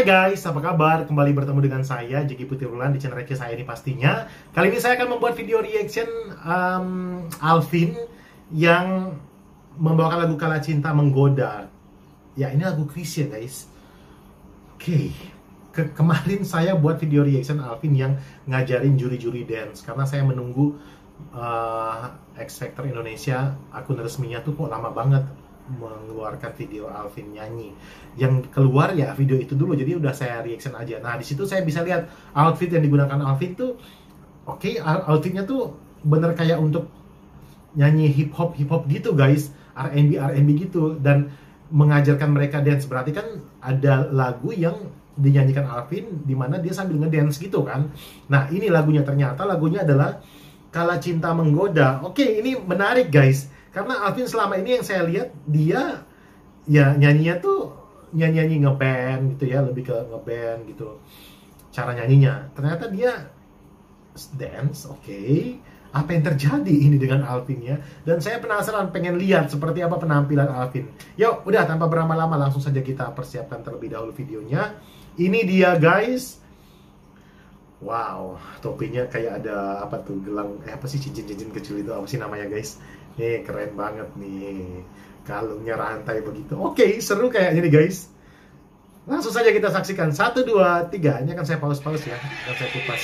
Hai guys, apa kabar? Kembali bertemu dengan saya, Jeki Putih Rulan di channel receh saya ini pastinya. Kali ini saya akan membuat video reaction um, Alvin yang membawakan lagu Kala Cinta Menggoda. Ya, ini lagu Christian guys. Oke, Ke kemarin saya buat video reaction Alvin yang ngajarin juri-juri dance karena saya menunggu uh, X Factor Indonesia akun resminya tuh kok lama banget mengeluarkan video Alvin nyanyi. Yang keluar ya video itu dulu, jadi udah saya reaction aja. Nah di situ saya bisa lihat outfit yang digunakan Alvin tuh, oke okay, outfitnya tuh bener kayak untuk nyanyi hip hop hip hop gitu guys, R&B R&B gitu dan mengajarkan mereka dance. Berarti kan ada lagu yang dinyanyikan Alvin di mana dia sambil ngedance gitu kan. Nah ini lagunya ternyata lagunya adalah Kala Cinta Menggoda. Oke ini menarik guys karena Alvin selama ini yang saya lihat dia ya nyanyinya tuh nyanyi-nyanyi ngeband gitu ya, lebih ke ngeband gitu. Cara nyanyinya. Ternyata dia dance, oke. Okay. Apa yang terjadi ini dengan Alvin ya? Dan saya penasaran pengen lihat seperti apa penampilan Alvin. Yuk, udah tanpa berlama-lama langsung saja kita persiapkan terlebih dahulu videonya. Ini dia guys. Wow, topinya kayak ada apa tuh gelang eh apa sih cincin-cincin kecil itu apa sih namanya guys? Nih keren banget nih kalungnya rantai begitu. Oke seru kayaknya nih guys. Langsung saja kita saksikan satu dua tiga. Ini akan saya pause-pause ya, akan saya kupas.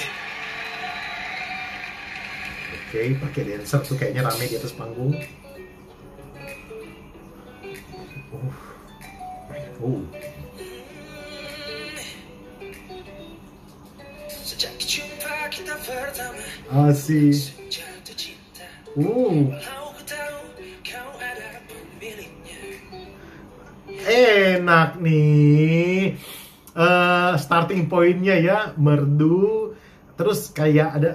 Oke pakai dancer tuh kayaknya rame di atas panggung. Uh. Uh. Asik. Uh. Enak nih. Uh, starting pointnya ya merdu. Terus kayak ada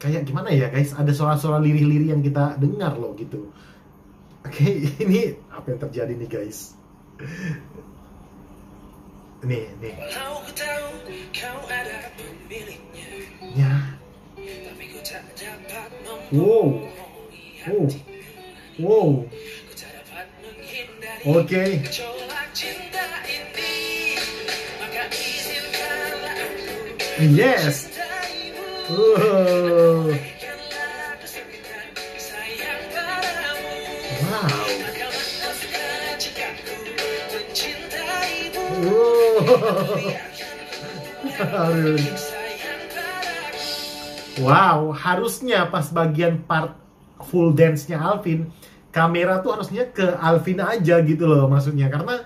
kayak gimana ya guys? Ada suara-suara lirih-lirih yang kita dengar loh gitu. Oke okay, ini apa yang terjadi nih guys? Nih nih. Ya. Wow. wow. Wow oke okay. Yes. Wow. Wow. harusnya pas bagian part full dance-nya Alvin, kamera tuh harusnya ke Alvin aja gitu loh maksudnya. Karena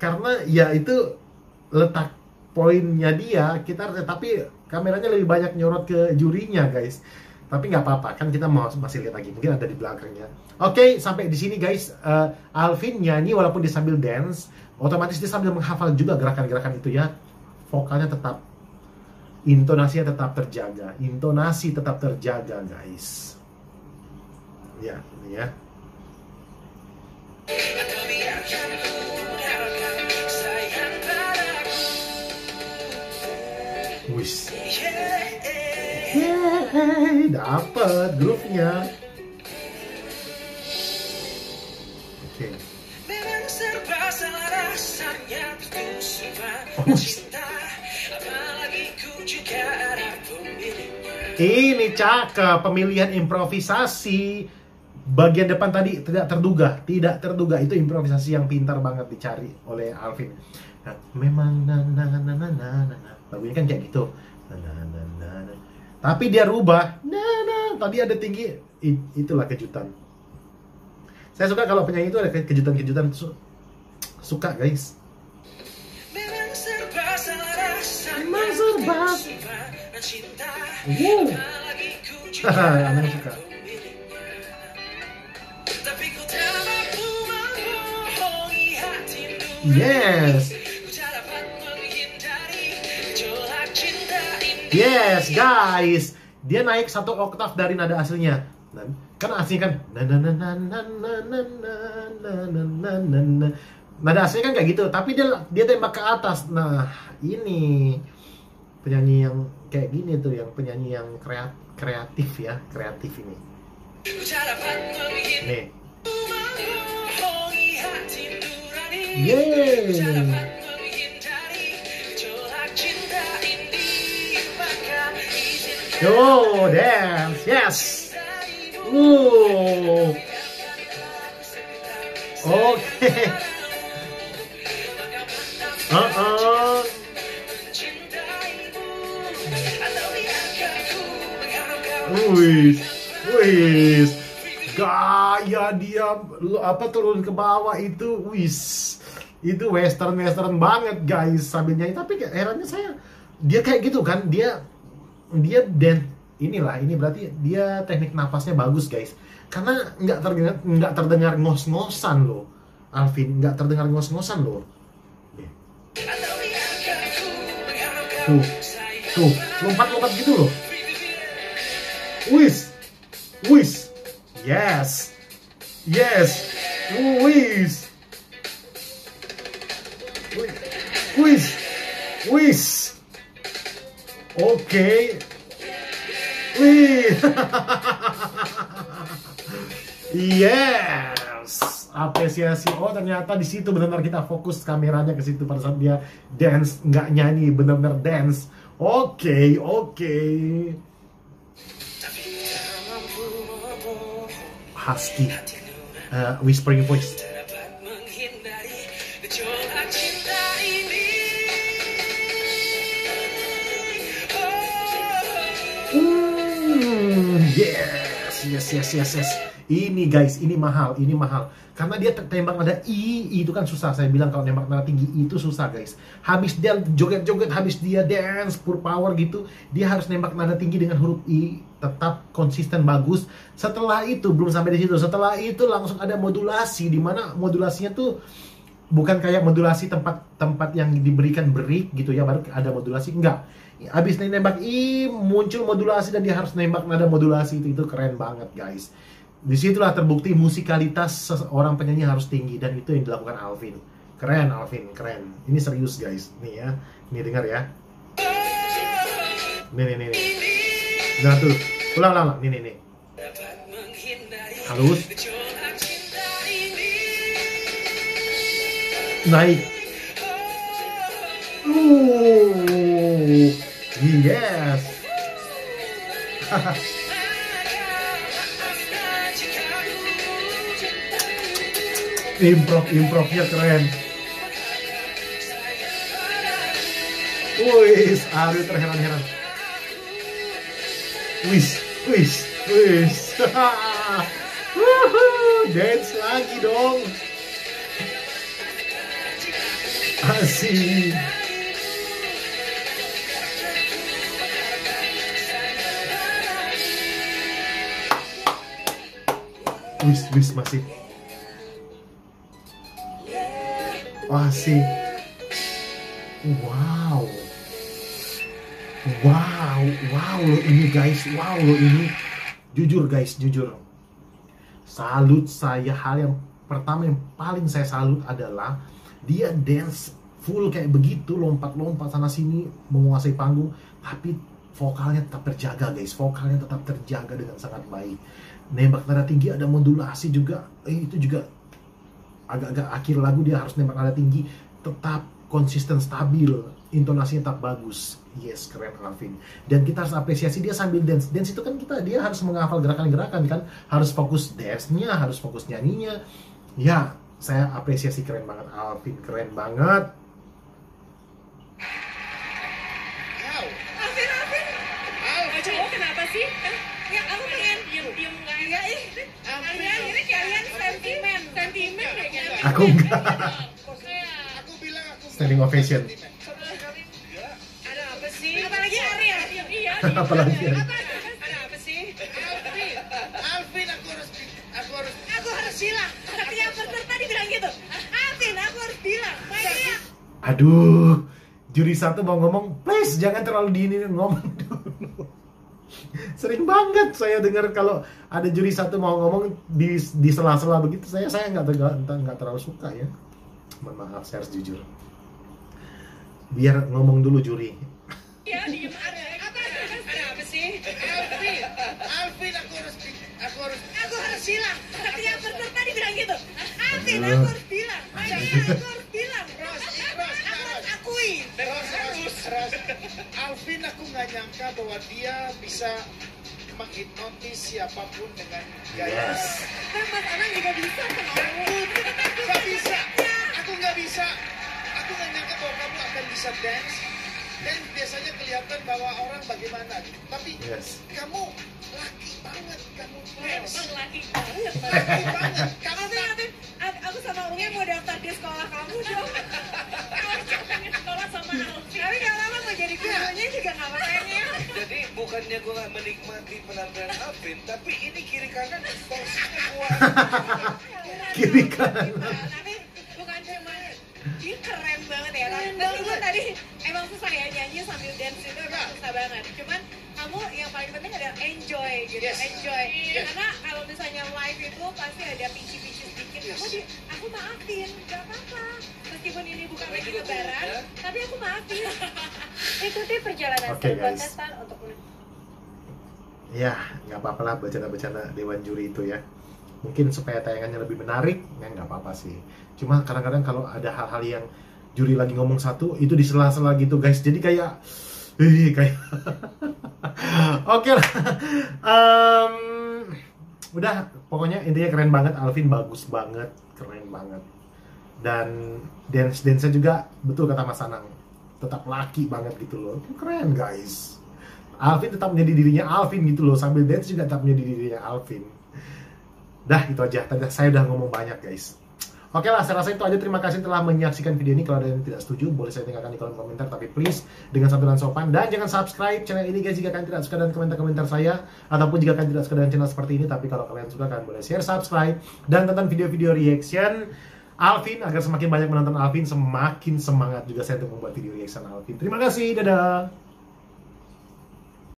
karena ya itu letak poinnya dia kita tapi kameranya lebih banyak nyorot ke jurinya guys. Tapi nggak apa-apa kan kita mau masih lihat lagi. Mungkin ada di belakangnya. Oke okay, sampai di sini guys. Uh, Alvin nyanyi walaupun dia sambil dance. Otomatis dia sambil menghafal juga gerakan-gerakan itu ya. Vokalnya tetap intonasinya tetap terjaga. Intonasi tetap terjaga guys ya ini ya Wis. Yeay, dapat groove-nya. Oke. Okay. Ini cakep pemilihan improvisasi bagian depan tadi tidak terduga, tidak terduga. Itu improvisasi yang pintar banget dicari oleh Alvin. Nah, memang na na na na na na na lagunya kan kayak gitu. Na na na na, na. tapi dia rubah. Na na. Tadi ada tinggi. It, itulah kejutan. Saya suka kalau penyanyi itu ada kejutan-kejutan. Suka guys. Memang serba memang serba. wow. Haha, suka Yes. Yes, guys. Dia naik satu oktaf dari nada aslinya. Kan aslinya kan nada aslinya kan kayak gitu, tapi dia dia tembak ke atas. Nah, ini penyanyi yang kayak gini tuh yang penyanyi yang kreatif, kreatif ya, kreatif ini. Nih. Yeay. Yo, dance, yes. Ooh. Okay. Uh oh. Wih, wih. Gaya dia apa turun ke bawah itu, wis itu western western banget guys sambil nyanyi. Tapi herannya saya, dia kayak gitu kan, dia dia dan inilah ini berarti dia teknik nafasnya bagus guys, karena nggak terdengar nggak terdengar ngos-ngosan loh, Alvin nggak terdengar ngos-ngosan loh. Tuh, tuh, lompat-lompat gitu loh. Wis, wis, yes, yes, wis, wis, wis. Oke, wih, yes, apresiasi. Oh ternyata di situ benar-benar kita fokus kameranya ke situ pada saat dia dance, nggak nyanyi, benar-benar dance. Oke, okay, oke. Okay. husky uh, whispering voice. Yes, yes, yes, yes, yes. Ini guys, ini mahal, ini mahal. Karena dia tembak nada I, itu kan susah. Saya bilang kalau nembak nada tinggi itu susah guys. Habis dia joget-joget, habis dia dance, pure power gitu, dia harus nembak nada tinggi dengan huruf I, tetap konsisten bagus. Setelah itu belum sampai di situ. Setelah itu langsung ada modulasi, di mana modulasinya tuh bukan kayak modulasi tempat-tempat yang diberikan break gitu ya, baru ada modulasi enggak. Habis nembak I muncul modulasi dan dia harus nembak nada modulasi itu itu keren banget guys. Di situlah terbukti musikalitas seorang penyanyi harus tinggi dan itu yang dilakukan Alvin. Keren Alvin keren. Ini serius guys. Nih ya nih dengar ya. Nih nih nih, nih. nah tuh. Ulang ulang nih nih nih. Halus naik. Uh yes. Improv improvnya keren. Wis Ari terheran-heran. Wis wis wis. Dance lagi dong asik wis wis masih Asik. Wow. Wow, wow lo ini guys, wow lo ini. Jujur guys, jujur. Salut saya hal yang pertama yang paling saya salut adalah dia dance full kayak begitu lompat-lompat sana sini menguasai panggung. Tapi vokalnya tetap terjaga guys. Vokalnya tetap terjaga dengan sangat baik. Nembak nada tinggi ada modulasi juga. Eh, itu juga agak-agak akhir lagu dia harus nembak nada tinggi. Tetap konsisten stabil. Intonasinya tetap bagus. Yes keren Alvin. Dan kita harus apresiasi dia sambil dance. Dance itu kan kita dia harus menghafal gerakan-gerakan kan? Harus fokus dance-nya harus fokus nyanyinya. Ya saya apresiasi keren banget Alvin keren banget. Alvin Alvin. Alvin. Kenapa sih? Ya aku pengen diem diem nggak ya ih. Kalian ini kalian sentimen sentimen kayak aku enggak. Aku bilang aku standing ovation. ada apa sih? Apalagi Ariel iya apalagi ada apa sih? Alvin. Alvin aku harus aku harus aku harus bilang tapi yang benar tadi bilang gitu Alvin aku harus bilang Maya aduh juri satu mau ngomong please jangan terlalu dini ngomong dulu. Sering banget saya dengar kalau ada juri satu mau ngomong di di sela-sela begitu saya saya nggak nggak terlalu suka ya. Mohon maaf saya harus jujur. Biar ngomong dulu juri. Ya diem ada apa ada. Apa sih? Alvin Alvin aku harus aku harus aku harus bilang. Tapi yang benar tadi bilang gitu. Alvin aku harus bilang aku harus akui harus harus Alvin aku nggak nyangka bahwa dia bisa menghipnotis siapa pun dengan gaya. Yes. Kan Mas Anang juga bisa aku. Gak bisa, aku nggak bisa. Aku nggak nyangka bahwa kamu akan bisa dance. Dan biasanya kelihatan bahwa orang bagaimana. Tapi Yes. kamu laki banget, kamu dance. Emang laki banget. Mas. Laki banget, kamu Alvin, a- aku sama Unge mau daftar di sekolah kamu dong. Kalau pengen sekolah sama Alvin. Tapi kalau mau jadi gurunya juga nggak apa-apa ya. Jadi bukannya gue gak menikmati penampilan Alvin, tapi ini kiri kanan torsinya kuat. Kiri kanan. Tapi bukan cuma dia keren banget ya. Tapi meskipun tadi emang susah ya nyanyi sambil dance itu emang susah banget. Cuman kamu yang paling penting adalah enjoy gitu, Yes. enjoy. Yes. Karena kalau misalnya live itu pasti ada pici-pici sedikit. Yes. Aku di, aku maafin, gak apa-apa. Meskipun ini bukan lagi lebaran, muda. tapi aku maafin. Ikuti perjalanan seru guys. untuk Ya, nggak apa-apa lah bercanda-bercanda Dewan Juri itu ya. Mungkin supaya tayangannya lebih menarik, ya nggak apa-apa sih. Cuma kadang-kadang kalau ada hal-hal yang juri lagi ngomong satu, itu di sela-sela gitu guys. Jadi kayak, ih kayak, oke lah. Em, udah, pokoknya intinya keren banget. Alvin bagus banget, keren banget. Dan dance dance juga betul kata Mas Anang, tetap laki banget gitu loh. Keren guys. Alvin tetap menjadi dirinya Alvin gitu loh sambil dance juga tetap menjadi dirinya Alvin dah itu aja tadi saya udah ngomong banyak guys Oke lah, saya rasa itu aja. Terima kasih telah menyaksikan video ini. Kalau ada yang tidak setuju, boleh saya tinggalkan di kolom komentar. Tapi please, dengan santunan sopan. Dan jangan subscribe channel ini guys, jika kalian tidak suka dengan komentar-komentar saya. Ataupun jika kalian tidak suka dengan channel seperti ini. Tapi kalau kalian suka, kalian boleh share, subscribe. Dan tonton video-video reaction Alvin, agar semakin banyak menonton Alvin, semakin semangat juga saya untuk membuat video reaction Alvin. Terima kasih, dadah!